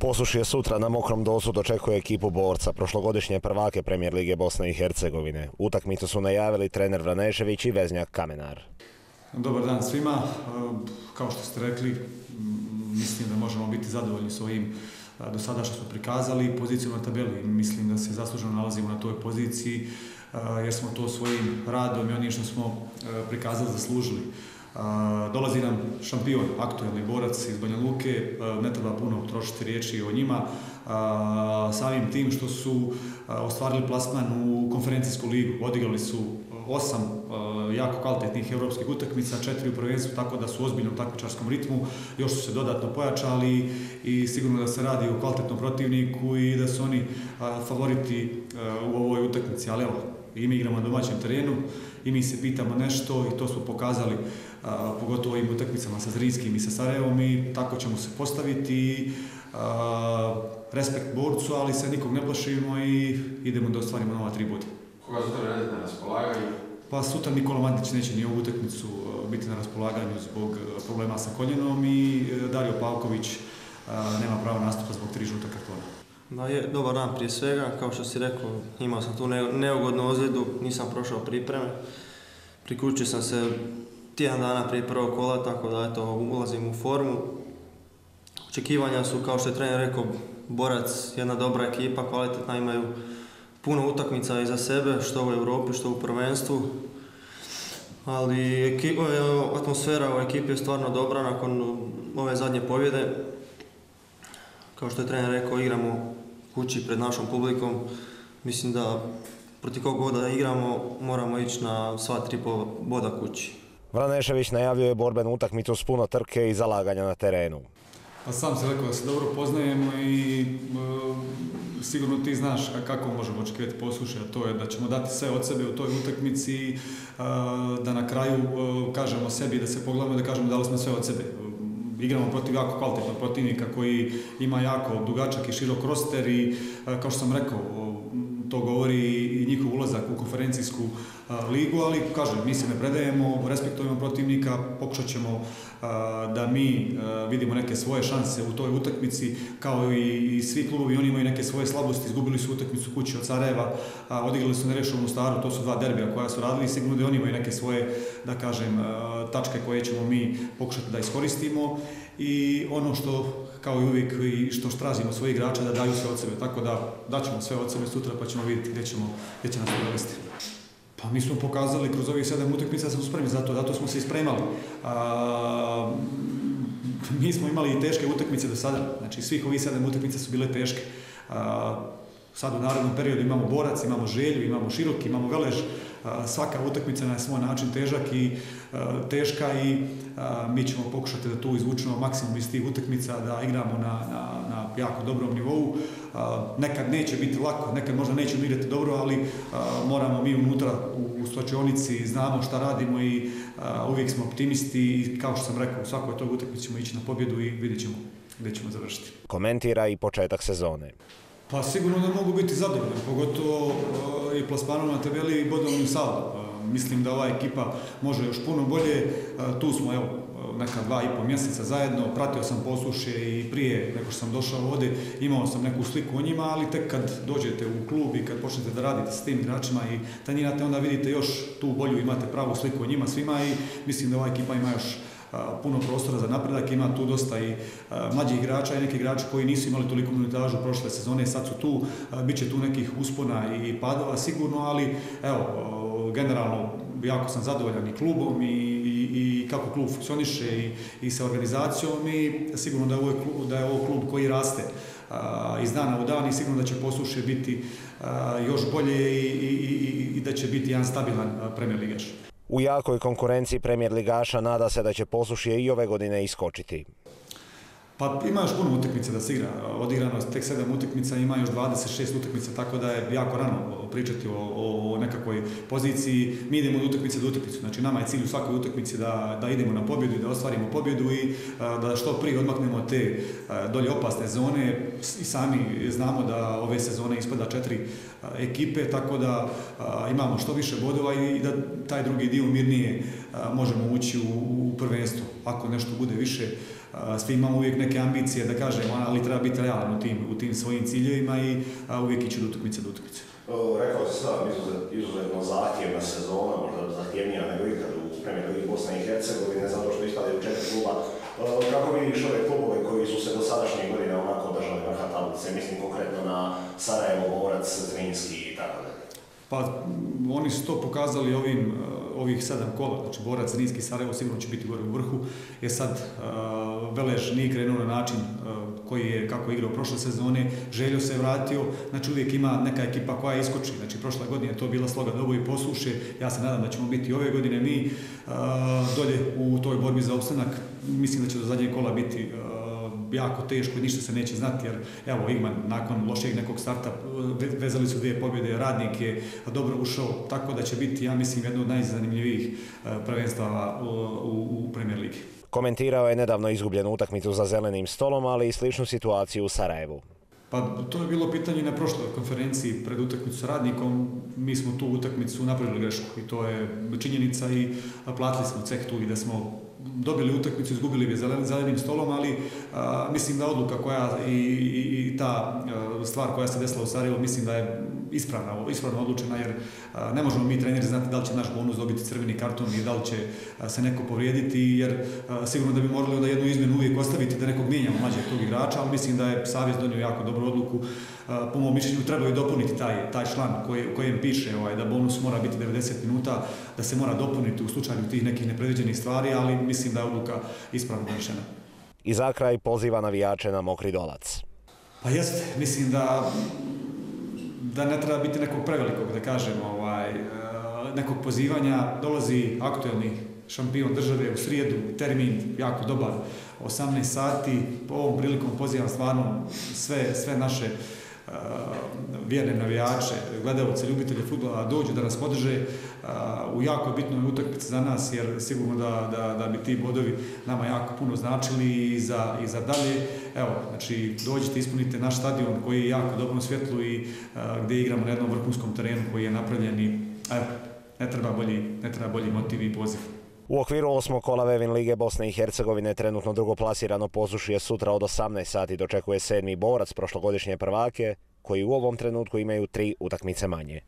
Posuš je sutra na mokrom dosu dočekuje ekipu borca, prošlogodišnje prvake premijer Lige Bosne i Hercegovine. Utakmicu su najavili trener Vranešević i veznjak Kamenar. Dobar dan svima. Kao što ste rekli, mislim da možemo biti zadovoljni s ovim do sada što smo prikazali poziciju na tabeli. Mislim da se zasluženo nalazimo na toj poziciji jer smo to svojim radom i onim što smo prikazali zaslužili. Dolazi nam šampion, aktualni borac iz Banja Luke, ne treba puno trošiti riječi o njima, samim tim što su ostvarili plasman u konferencijsku ligu, odigrali su osam jako kvalitetnih europskih utakmica, četiri u prvenstvu, tako da su u ozbiljnom takmičarskom ritmu, još su se dodatno pojačali i sigurno da se radi o kvalitetnom protivniku i da su oni favoriti u ovoj utakmici, ali evo, i mi igramo na domaćem terenu i mi se pitamo nešto i to smo pokazali pogotovo ovim utakmicama sa Zrinskim i sa Sarajevom i tako ćemo se postaviti respekt borcu, ali se nikog ne plašimo i idemo da ostvarimo nova tri boda. Koga sutra radite na raspolaganju? Pa sutra Nikola Mandić neće ni ovu utakmicu biti na raspolaganju zbog problema sa koljenom i Dario Pavković nema pravo nastupa zbog tri žuta kartona. Da je, dobar dan prije svega, kao što si rekao, imao sam tu neugodnu ozljedu, nisam prošao pripreme. Priključio sam se tjedan dana prije prvog kola, tako da eto, ulazim u formu. Očekivanja su, kao što je trener rekao, borac, jedna dobra ekipa, kvalitetna, imaju puno utakmica iza sebe, što u Europi, što u prvenstvu. Ali atmosfera u ekipi je stvarno dobra nakon ove zadnje pobjede. Kao što je trener rekao, igramo kući pred našom publikom. Mislim da protiv kog da igramo moramo ići na sva tri boda kući. Vranešević najavljuje borbenu utakmicu s puno trke i zalaganja na terenu. Pa sam se rekao da se dobro poznajemo i sigurno ti znaš kako možemo očekivati posuše, a to je da ćemo dati sve od sebe u toj utakmici, da na kraju kažemo sebi, da se pogledamo da kažemo dali smo sve od sebe. Igramo protiv jako kvalitetnog protivnika koji ima jako dugačak i širok roster i kao što sam rekao, to govori i njihov ulazak u konferencijsku ligu, ali kažem, mi se ne predajemo, respektujemo protivnika, pokušat ćemo da mi vidimo neke svoje šanse u toj utakmici, kao i svi klubovi, oni imaju neke svoje slabosti, izgubili su utakmicu kući od Sarajeva, odigrali su nerešenu staru, to su dva derbija koja su radili, sigurno da oni imaju neke svoje, da kažem, tačke koje ćemo mi pokušati da iskoristimo i ono što kao i uvijek i što tražimo svoje igrača da daju sve od sebe, tako da daćemo sve od sebe sutra pa ćemo vidjeti gdje, ćemo, gdje će nas dovesti. Pa mi smo pokazali kroz ovih sedam utakmica da smo spremni za to, zato smo se i spremali. A, mi smo imali i teške utakmice do sada, znači svih ovih sedam utakmica su bile teške. A, sad u narednom periodu imamo borac, imamo želju, imamo široki, imamo velež, svaka utakmica na svoj način težak i teška i mi ćemo pokušati da tu izvučemo maksimum iz tih utakmica, da igramo na, na, na jako dobrom nivou. Nekad neće biti lako, nekad možda nećemo igrati dobro, ali moramo mi unutra u slačionici, znamo šta radimo i uvijek smo optimisti i kao što sam rekao, u svakoj toj utakmici ćemo ići na pobjedu i vidjet ćemo gdje ćemo završiti. Komentira i početak sezone. Pa sigurno da mogu biti zadovoljni, pogotovo i plasmanom na tabeli i bodovnim saldo. Mislim da ova ekipa može još puno bolje. Tu smo evo, neka dva i pol mjeseca zajedno, pratio sam posuše i prije nego što sam došao ovdje, imao sam neku sliku o njima, ali tek kad dođete u klub i kad počnete da radite s tim igračima i trenirate, onda vidite još tu bolju, imate pravu sliku o njima svima i mislim da ova ekipa ima još puno prostora za napredak, ima tu dosta i mlađih igrača i neki igrači koji nisu imali toliko minutažu prošle sezone, sad su tu, bit će tu nekih uspona i padova sigurno, ali evo, generalno jako sam zadovoljan i klubom i, i, kako klub funkcioniše i, i sa organizacijom i sigurno da je ovo klub, da je ovo klub koji raste iz dana u dan i sigurno da će posuše biti još bolje i, i, i da će biti jedan stabilan premijer ligaš. U jakoj konkurenciji premijer ligaša nada se da će posušje i ove godine iskočiti. Pa ima još puno utakmica da se igra. Odigrano je tek 7 utakmica, ima još 26 utakmica, tako da je jako rano pričati o, o, nekakvoj poziciji. Mi idemo od utakmice do utakmice. Znači nama je cilj u svakoj utakmici da, da idemo na pobjedu i da ostvarimo pobjedu i da što prije odmaknemo te dolje opasne zone. I sami znamo da ove sezone ispada četiri ekipe, tako da imamo što više bodova i da taj drugi dio mirnije možemo ući u, u prvenstvo. Ako nešto bude više svi imamo uvijek neke ambicije da kažemo, ali treba biti realan u tim, u tim svojim ciljevima i uvijek ići od utakmice do utakmice. Rekao si sam, izuzetno zahtjevna sezona, možda zahtjevnija nego ikad u Premier Ligi Bosne i Hercegovine, zato što ispali u četiri kluba. Kako vidiš ove klubove koji su se do sadašnjih godina onako držali vrha tablice, mislim konkretno na Sarajevo, Borac, Zrinski i tako dalje? Pa oni su to pokazali ovim, ovih sedam kola, znači Borac, Zrinski, Sarajevo sigurno će biti gore u vrhu, jer sad uh, Velež nije krenuo na način uh, koji je, kako je igrao prošle sezone, Željo se je vratio, znači uvijek ima neka ekipa koja iskoči, znači prošle godine je to bila sloga dobo i posluše, ja se nadam da ćemo biti ove godine mi uh, dolje u toj borbi za opstanak, mislim da će do zadnjeg kola biti jako teško i ništa se neće znati jer evo Igman nakon lošeg nekog starta vezali su dvije pobjede, radnik je dobro ušao, tako da će biti ja mislim jedno od najzanimljivijih prvenstava u, u Premier Ligi. Komentirao je nedavno izgubljenu utakmicu za zelenim stolom, ali i sličnu situaciju u Sarajevu. Pa to je bilo pitanje na prošloj konferenciji pred utakmicu s radnikom. Mi smo tu utakmicu napravili grešku i to je činjenica i platili smo ceh tu i da smo dobili utakmicu, izgubili bi zelenim stolom, ali mislim da odluka koja i, i, ta stvar koja se desila u Sarajevu, mislim da je ispravna, ispravno odlučena, jer ne možemo mi treneri znati da li će naš bonus dobiti crveni karton i da li će se neko povrijediti, jer sigurno da bi morali onda jednu izmjenu uvijek ostaviti da nekog mijenjamo mlađeg tog igrača, ali mislim da je savjez donio jako dobru odluku. Po mom mišljenju trebaju dopuniti taj, taj član koji, u kojem piše ovaj, da bonus mora biti 90 minuta, da se mora dopuniti u slučaju tih nekih nepredviđenih stvari, ali mislim da je odluka ispravno donešena. I za kraj poziva navijače na mokri dolac. Pa jeste, mislim da da ne treba biti nekog prevelikog, da kažem, ovaj, nekog pozivanja. Dolazi aktuelni šampion države u srijedu, termin jako dobar, 18 sati. Po ovom prilikom pozivam stvarno sve, sve naše vjerne navijače, gledalce, ljubitelje futbola dođu da nas podrže u jako bitnoj utakmici za nas, jer sigurno da, da, da bi ti bodovi nama jako puno značili i za, i za dalje. Evo, znači, dođite, ispunite naš stadion koji je jako dobro na svjetlu i gdje igramo na jednom vrhunskom terenu koji je napravljen i evo, ne treba bolji, ne treba bolji motiv i poziv. U okviru osmog kola Vevin Lige Bosne i Hercegovine trenutno drugoplasirano posušuje sutra od 18 sati dočekuje sedmi borac prošlogodišnje prvake, koji u ovom trenutku imaju tri utakmice manje.